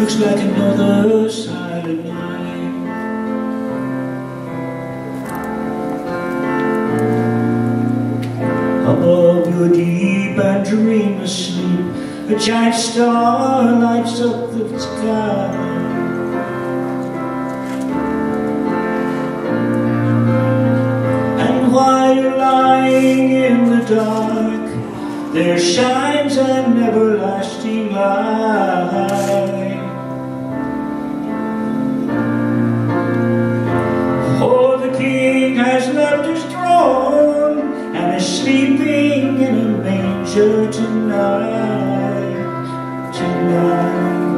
Looks like another silent night. Above your deep and dreamless sleep, a giant star lights up the sky. And while you're lying in the dark, there shines an everlasting light. Tonight, tonight.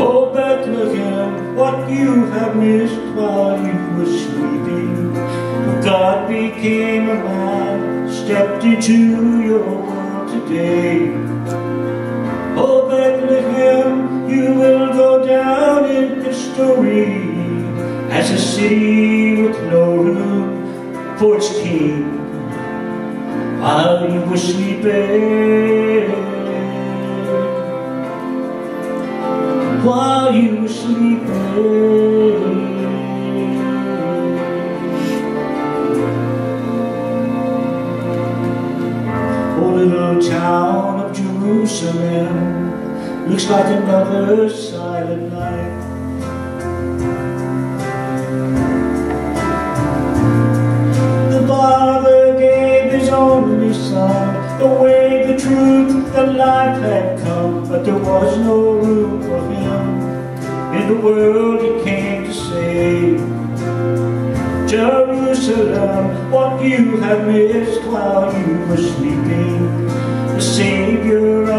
Oh, Bethlehem, what you have missed while you were sleeping. God became a man, stepped into your world today. Oh, Bethlehem, you will go down in history as a city with no room for its king were sleeping. While you sleeping. Oh, little town of Jerusalem looks like another silent the way, the truth, the life had come, but there was no room for Him in the world He came to save. Jerusalem, what you have missed while you were sleeping. The Savior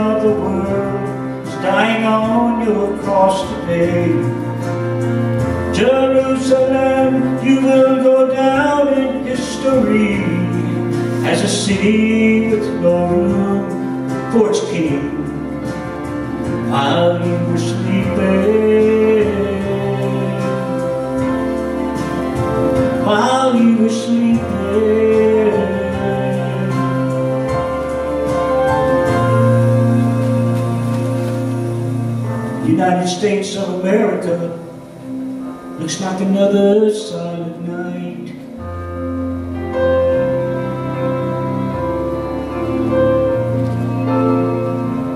city room for its king while you were sleeping. while you were sleeping. United States of America looks like another silent night.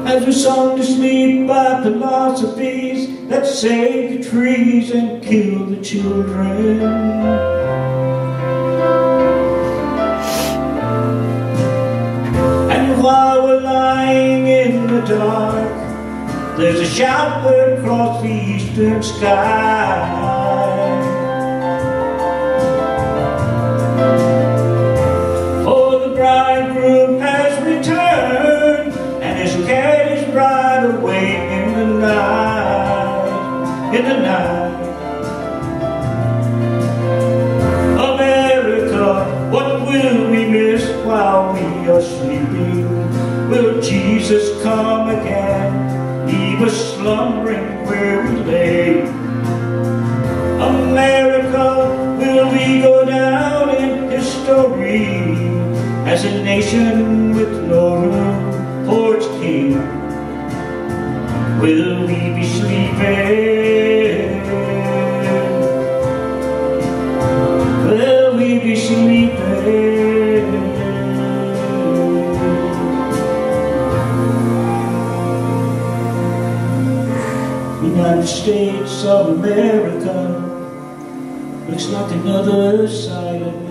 As we're sung to sleep by philosophies that save the trees and kill the children. And while we're lying in the dark, there's a shout heard across the eastern sky. Night, in the night. America, what will we miss while we are sleeping? Will Jesus come again? Leave us slumbering where we lay. America, will we go down in history as a nation with no United States of America looks like another silent night.